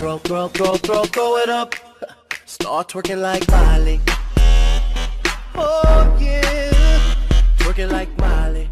Throw, throw, throw, throw, throw it up. Start twerking like Miley. Oh yeah, twerking like Miley.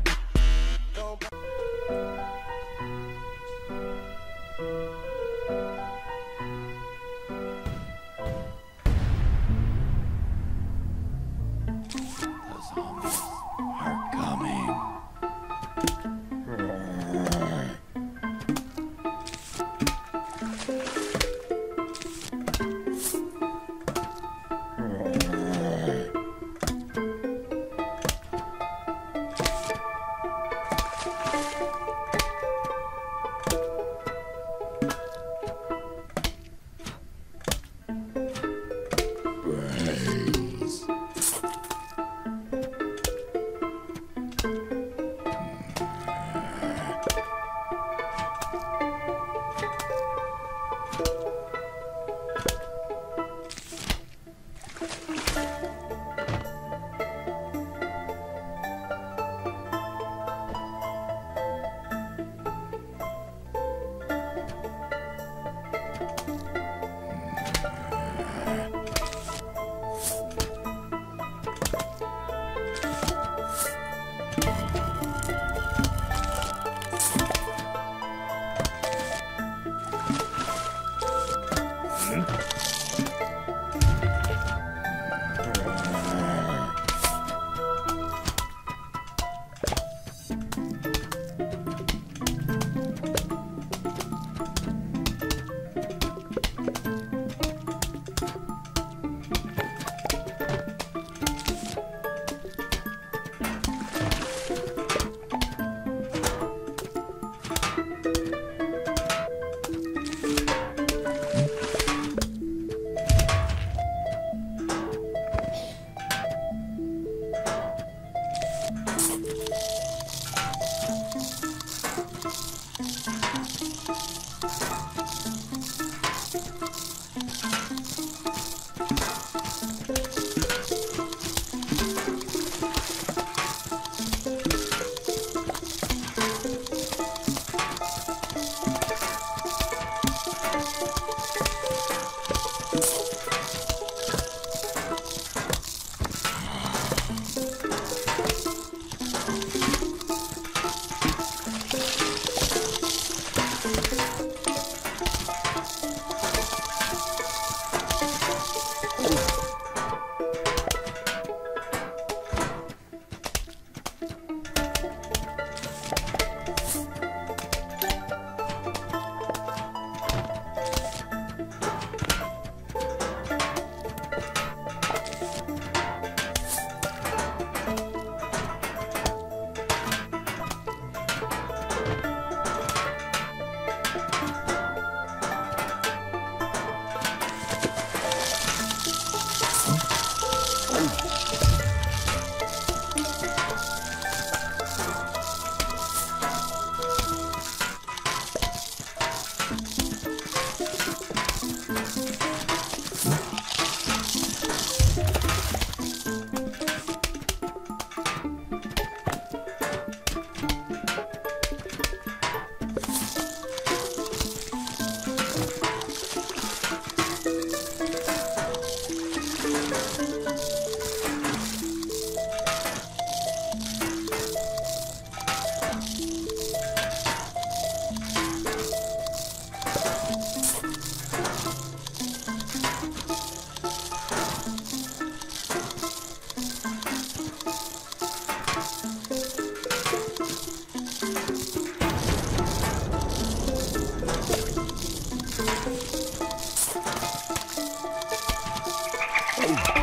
Oh.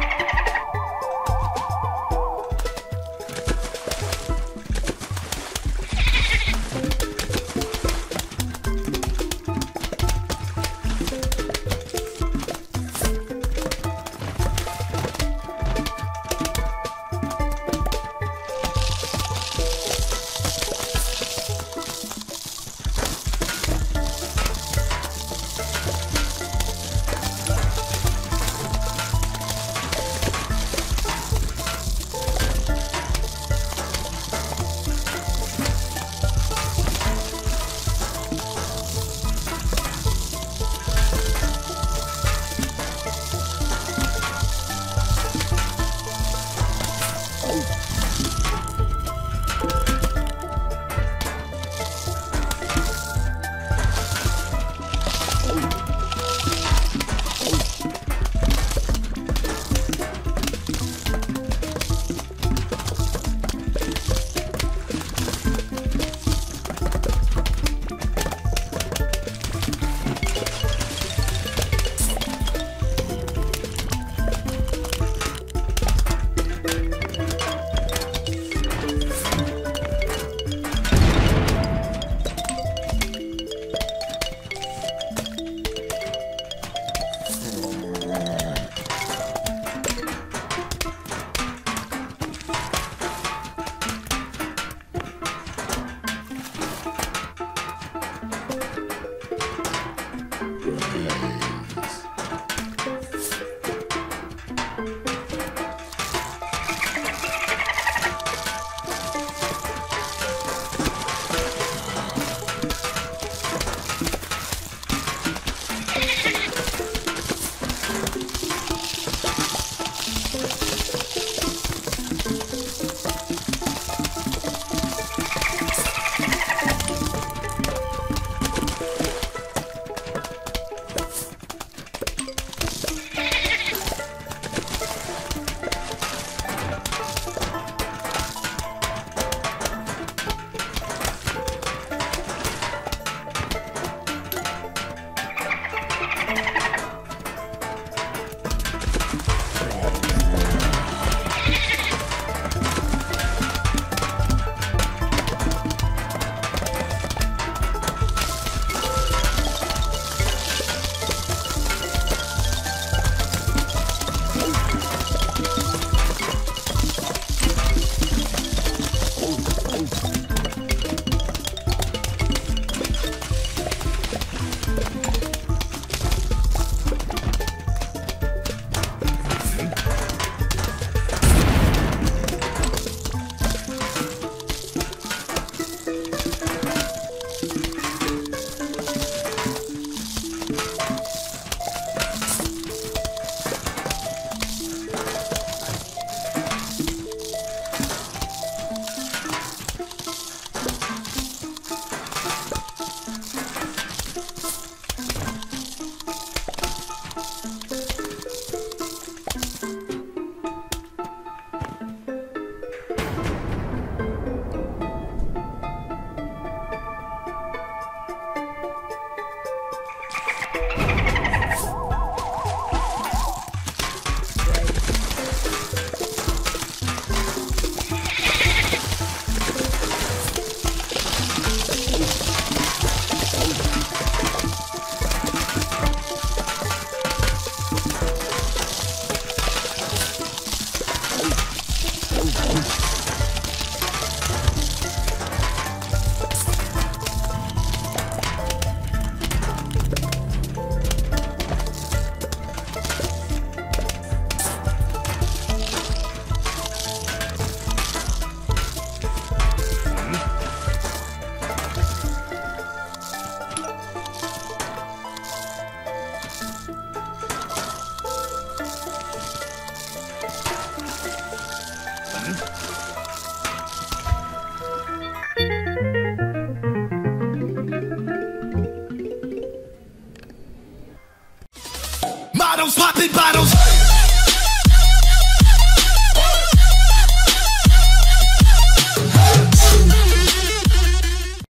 bottles, popping bottles.